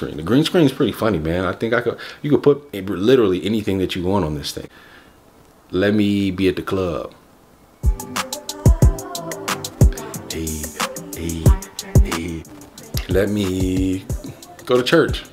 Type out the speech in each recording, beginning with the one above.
screen. The green screen is pretty funny, man. I think I could, you could put literally anything that you want on this thing. Let me be at the club. Hey, hey, hey. Let me go to church.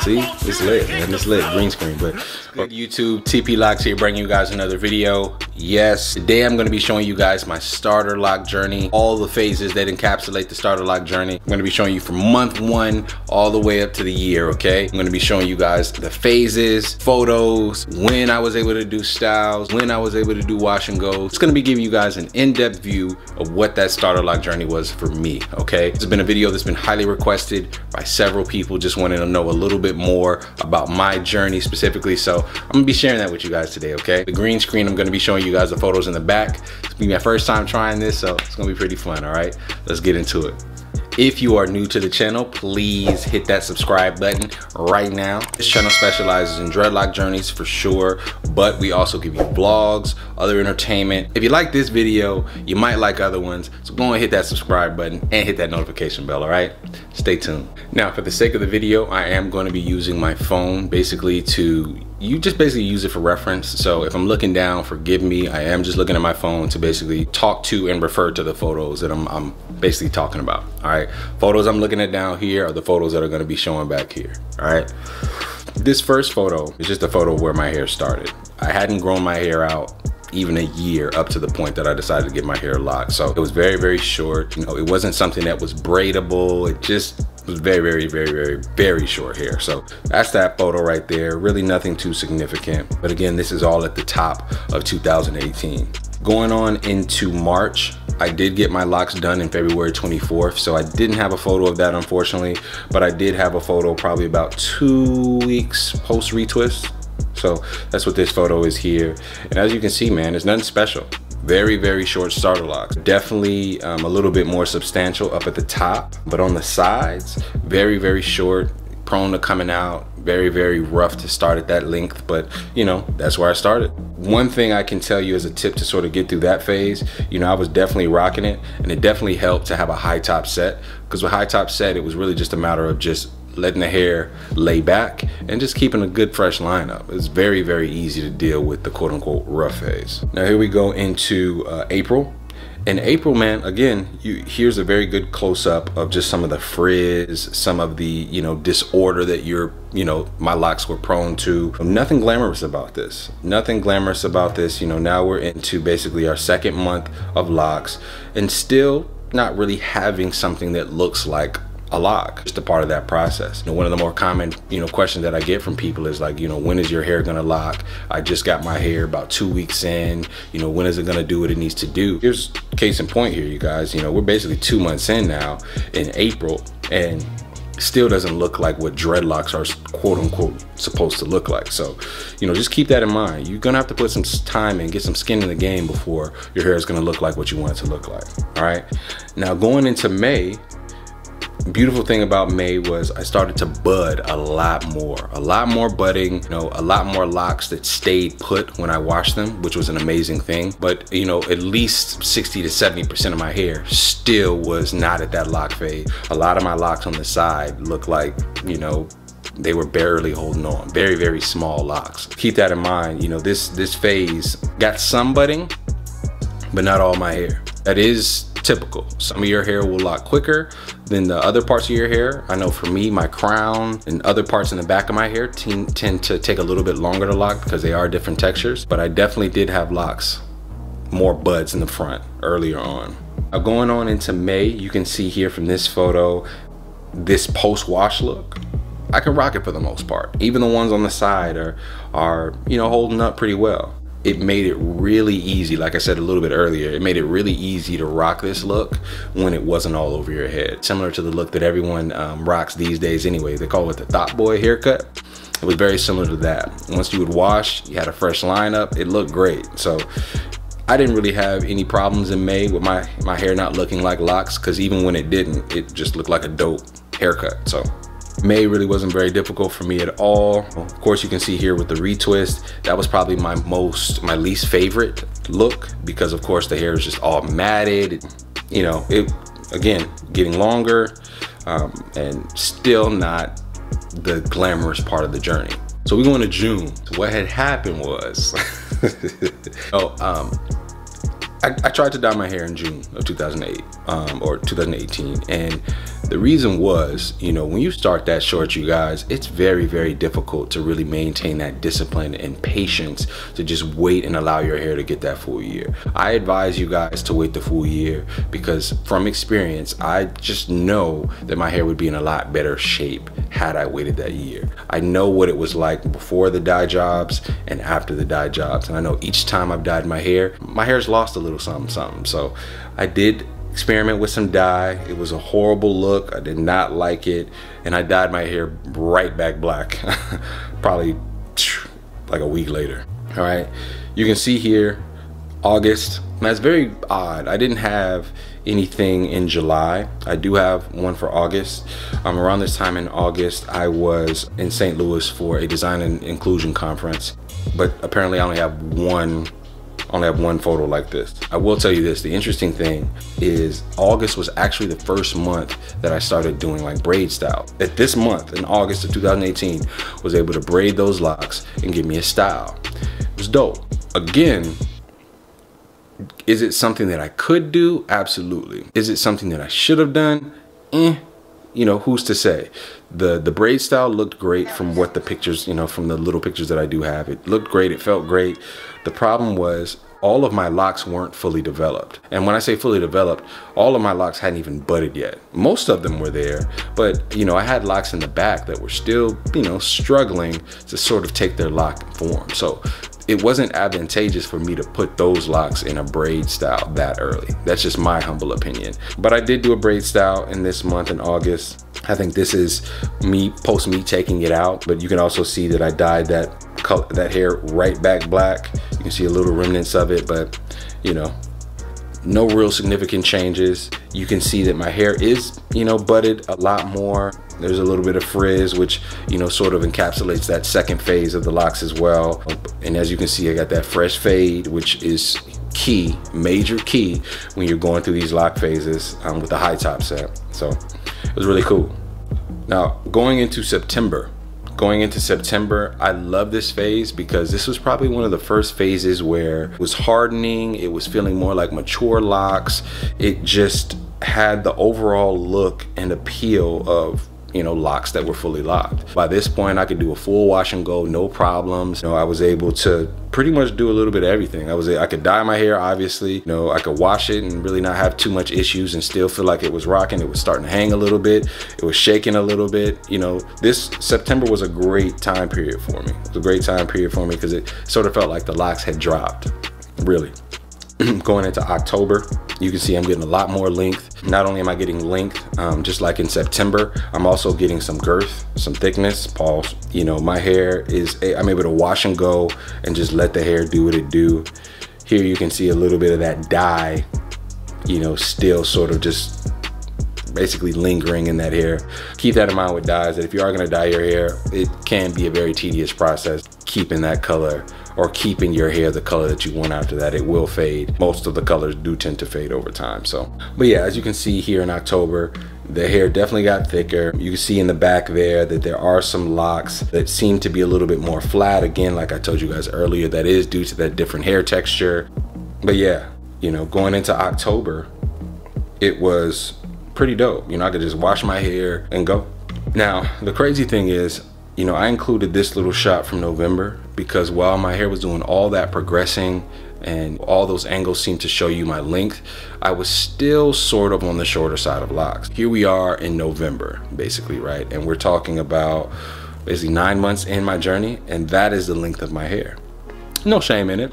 See, it's lit, man. It's lit. Green screen, but YouTube TP Locks here, bringing you guys another video. Yes, today I'm going to be showing you guys my starter lock journey, all the phases that encapsulate the starter lock journey. I'm going to be showing you from month one all the way up to the year, okay? I'm going to be showing you guys the phases, photos, when I was able to do styles, when I was able to do wash and go. It's going to be giving you guys an in-depth view of what that starter lock journey was for me, okay? It's been a video that's been highly requested by several people just wanting to know a little bit more about my journey specifically. So I'm gonna be sharing that with you guys today, okay? The green screen, I'm gonna be showing you guys the photos in the back. It's gonna be my first time trying this, so it's gonna be pretty fun, all right? Let's get into it. If you are new to the channel, please hit that subscribe button right now. This channel specializes in dreadlock journeys for sure, but we also give you vlogs, other entertainment. If you like this video, you might like other ones, so go and hit that subscribe button and hit that notification bell, all right? Stay tuned. Now, for the sake of the video, I am going to be using my phone basically to you just basically use it for reference. So if I'm looking down, forgive me, I am just looking at my phone to basically talk to and refer to the photos that I'm, I'm basically talking about, all right? Photos I'm looking at down here are the photos that are gonna be showing back here, all right? This first photo is just a photo of where my hair started. I hadn't grown my hair out even a year up to the point that I decided to get my hair locked. So it was very, very short. You know, it wasn't something that was braidable. It just was very, very, very, very, very short hair. So that's that photo right there. Really nothing too significant. But again, this is all at the top of 2018. Going on into March, I did get my locks done in February 24th, so I didn't have a photo of that unfortunately, but I did have a photo probably about two weeks post retwist. So that's what this photo is here. And as you can see, man, it's nothing special. Very, very short starter locks. Definitely um, a little bit more substantial up at the top, but on the sides, very, very short, prone to coming out, very, very rough to start at that length, but you know, that's where I started. One thing I can tell you as a tip to sort of get through that phase, you know, I was definitely rocking it and it definitely helped to have a high top set because with high top set, it was really just a matter of just letting the hair lay back and just keeping a good fresh lineup. It's very, very easy to deal with the quote unquote rough phase. Now here we go into uh, April. In April, man, again, you, here's a very good close up of just some of the frizz, some of the, you know, disorder that you're, you know, my locks were prone to. Nothing glamorous about this. Nothing glamorous about this. You know, now we're into basically our second month of locks and still not really having something that looks like a lock. Just a part of that process. You know, one of the more common, you know, questions that I get from people is like, you know, when is your hair gonna lock? I just got my hair about two weeks in. You know, when is it gonna do what it needs to do? Here's case in point here, you guys. You know, we're basically two months in now in April, and still doesn't look like what dreadlocks are quote unquote supposed to look like. So, you know, just keep that in mind. You're gonna have to put some time and get some skin in the game before your hair is gonna look like what you want it to look like. All right. Now going into May, beautiful thing about May was I started to bud a lot more, a lot more budding, you know, a lot more locks that stayed put when I washed them, which was an amazing thing. But, you know, at least 60 to 70% of my hair still was not at that lock fade. A lot of my locks on the side look like, you know, they were barely holding on very very small locks keep that in mind you know this this phase got some budding but not all my hair that is typical. Some of your hair will lock quicker than the other parts of your hair. I know for me, my crown and other parts in the back of my hair tend to take a little bit longer to lock because they are different textures, but I definitely did have locks, more buds in the front earlier on. Now going on into May, you can see here from this photo, this post-wash look. I can rock it for the most part. Even the ones on the side are, are you know, holding up pretty well it made it really easy like i said a little bit earlier it made it really easy to rock this look when it wasn't all over your head. Similar to the look that everyone um, rocks these days anyway they call it the thought boy haircut. It was very similar to that. Once you would wash you had a fresh lineup it looked great. So I didn't really have any problems in May with my my hair not looking like locks because even when it didn't it just looked like a dope haircut. So May really wasn't very difficult for me at all. Of course, you can see here with the retwist, that was probably my most, my least favorite look because of course the hair is just all matted. You know, it, again, getting longer, um, and still not the glamorous part of the journey. So we go into June. What had happened was, oh, um, I, I, tried to dye my hair in June of 2008 um, or 2018, and the reason was, you know, when you start that short, you guys, it's very, very difficult to really maintain that discipline and patience to just wait and allow your hair to get that full year. I advise you guys to wait the full year because from experience, I just know that my hair would be in a lot better shape had I waited that year. I know what it was like before the dye jobs and after the dye jobs. And I know each time I've dyed my hair, my hair's lost a little something, something. So I did experiment with some dye. It was a horrible look. I did not like it. And I dyed my hair right back black, probably like a week later. All right, you can see here, August. That's very odd. I didn't have anything in July. I do have one for August. Um, around this time in August, I was in St. Louis for a design and inclusion conference, but apparently I only have one only have one photo like this. I will tell you this, the interesting thing is August was actually the first month that I started doing like braid style. At this month, in August of 2018, was able to braid those locks and give me a style. It was dope. Again, is it something that I could do? Absolutely. Is it something that I should have done? Eh, you know, who's to say? The the braid style looked great from what the pictures, you know, from the little pictures that I do have. It looked great, it felt great. The problem was all of my locks weren't fully developed. And when I say fully developed, all of my locks hadn't even budded yet. Most of them were there, but you know, I had locks in the back that were still, you know, struggling to sort of take their lock form. So it wasn't advantageous for me to put those locks in a braid style that early. That's just my humble opinion. But I did do a braid style in this month in August. I think this is me post me taking it out, but you can also see that I dyed that color, that hair right back black. You can see a little remnants of it, but you know, no real significant changes. You can see that my hair is, you know, budded a lot more. There's a little bit of frizz, which, you know, sort of encapsulates that second phase of the locks as well. And as you can see, I got that fresh fade, which is key, major key when you're going through these lock phases um, with the high top set. So it was really cool. Now, going into September, going into September, I love this phase because this was probably one of the first phases where it was hardening, it was feeling more like mature locks. It just had the overall look and appeal of you know, locks that were fully locked. By this point, I could do a full wash and go, no problems. You know, I was able to pretty much do a little bit of everything. I was, I could dye my hair, obviously. You know, I could wash it and really not have too much issues and still feel like it was rocking. It was starting to hang a little bit. It was shaking a little bit. You know, this September was a great time period for me. It was a great time period for me because it sort of felt like the locks had dropped, really. going into October, you can see I'm getting a lot more length. Not only am I getting length, um, just like in September, I'm also getting some girth, some thickness, pause. You know, my hair is, I'm able to wash and go and just let the hair do what it do. Here you can see a little bit of that dye, you know, still sort of just basically lingering in that hair. Keep that in mind with dyes that if you are gonna dye your hair, it can be a very tedious process keeping that color or keeping your hair the color that you want after that. It will fade. Most of the colors do tend to fade over time. So, but yeah, as you can see here in October, the hair definitely got thicker. You can see in the back there that there are some locks that seem to be a little bit more flat. Again, like I told you guys earlier, that is due to that different hair texture. But yeah, you know, going into October, it was pretty dope. You know, I could just wash my hair and go. Now, the crazy thing is, you know, I included this little shot from November because while my hair was doing all that progressing and all those angles seemed to show you my length, I was still sort of on the shorter side of locks. Here we are in November, basically, right? And we're talking about basically nine months in my journey, and that is the length of my hair. No shame in it.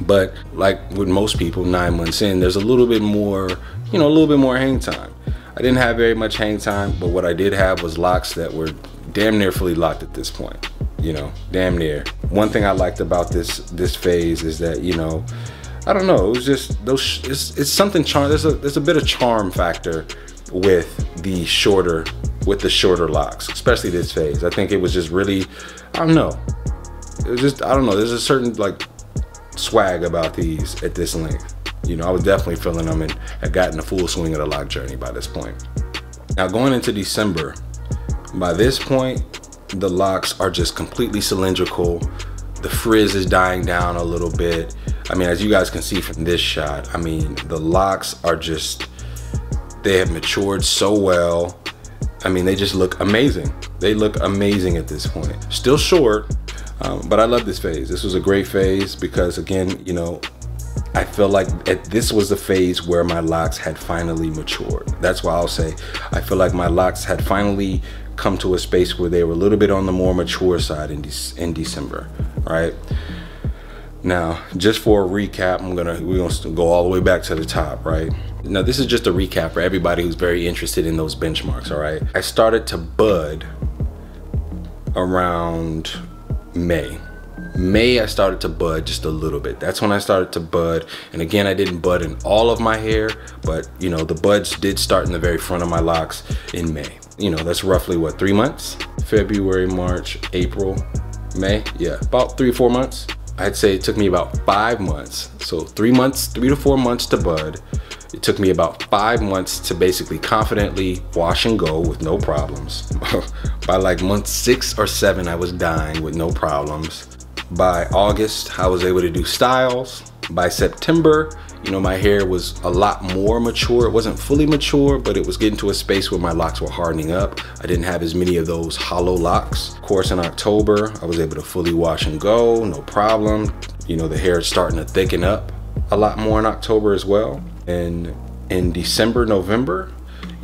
But like with most people, nine months in, there's a little bit more, you know, a little bit more hang time. I didn't have very much hang time, but what I did have was locks that were damn near fully locked at this point you know, damn near. One thing I liked about this this phase is that you know, I don't know, it was just those. It's, it's something charm. There's a there's a bit of charm factor with the shorter with the shorter locks, especially this phase. I think it was just really, I don't know, it was just I don't know. There's a certain like swag about these at this length. You know, I was definitely feeling them and had gotten the full swing of the lock journey by this point. Now going into December, by this point, the locks are just completely cylindrical. The frizz is dying down a little bit. I mean, as you guys can see from this shot, I mean, the locks are just, they have matured so well. I mean, they just look amazing. They look amazing at this point. Still short, um, but I love this phase. This was a great phase because again, you know, I feel like at, this was the phase where my locks had finally matured. That's why I'll say I feel like my locks had finally come to a space where they were a little bit on the more mature side in, De in December, right? Now, just for a recap, I'm gonna we're gonna go all the way back to the top, right? Now, this is just a recap for everybody who's very interested in those benchmarks, all right? I started to bud around May. May I started to bud just a little bit. That's when I started to bud. And again, I didn't bud in all of my hair, but you know, the buds did start in the very front of my locks in May. You know, that's roughly what, three months? February, March, April, May. Yeah, about three, four months. I'd say it took me about five months. So three months, three to four months to bud. It took me about five months to basically confidently wash and go with no problems. By like month six or seven, I was dying with no problems. By August, I was able to do styles. By September, you know, my hair was a lot more mature. It wasn't fully mature, but it was getting to a space where my locks were hardening up. I didn't have as many of those hollow locks. Of course, in October, I was able to fully wash and go, no problem. You know, the hair is starting to thicken up a lot more in October as well. And in December, November,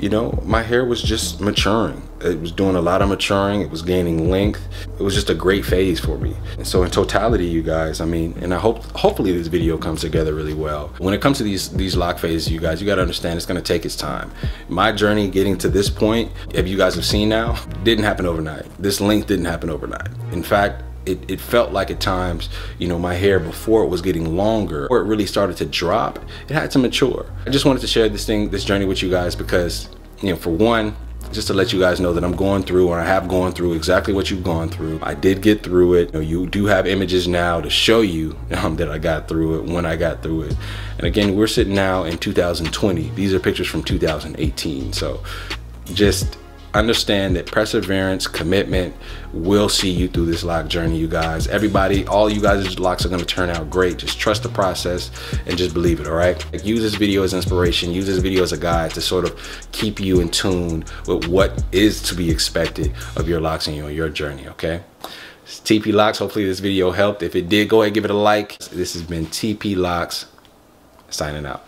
you know, my hair was just maturing. It was doing a lot of maturing. It was gaining length. It was just a great phase for me. And so in totality, you guys, I mean, and I hope, hopefully this video comes together really well. When it comes to these, these lock phases, you guys, you got to understand it's going to take its time. My journey getting to this point, if you guys have seen now, didn't happen overnight. This length didn't happen overnight. In fact, it, it felt like at times, you know, my hair before it was getting longer or it really started to drop, it had to mature. I just wanted to share this thing, this journey with you guys because, you know, for one, just to let you guys know that I'm going through or I have gone through exactly what you've gone through. I did get through it. You, know, you do have images now to show you um, that I got through it when I got through it. And again, we're sitting now in 2020. These are pictures from 2018. So just understand that perseverance, commitment will see you through this lock journey, you guys. Everybody, all you guys' locks are gonna turn out great. Just trust the process and just believe it, all right? Use this video as inspiration, use this video as a guide to sort of keep you in tune with what is to be expected of your locks and your, your journey, okay? It's TP Locks, hopefully this video helped. If it did, go ahead and give it a like. This has been TP Locks, signing out.